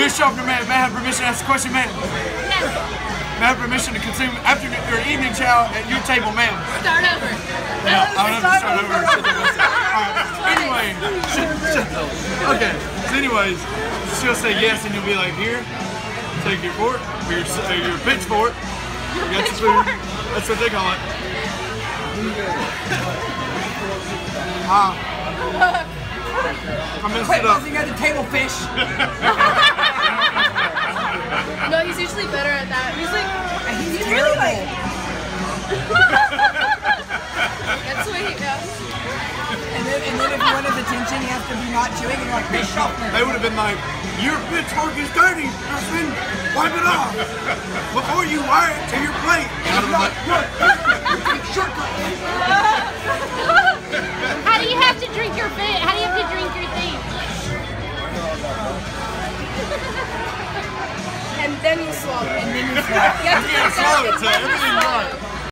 Miss Shofner, man, may I have permission to ask a question, ma'am? Yes. May I have permission to consume afternoon or evening chow at your table, ma'am? Start over. Yeah, I'm gonna have to start over. Anyway, okay. So, anyways, she'll say yes, and you'll be like, here, take your fork, or your, or your pitchfork. You got your food. That's what they call it. Ah. I messed Quit it up. buzzing at the table, fish. That's sweet, yeah. And then, and then if you wanted his attention, you have to be not chewing, and you're like, fish Shofner. They would have been like, your pitchfork is dirty, Dustin. Wipe it off before you wire it to your plate. And I'd have been like, How do you have to drink your food? How do you have to drink your thing? And then you swallow. And then you swallow. You have to Slow it, everything's right.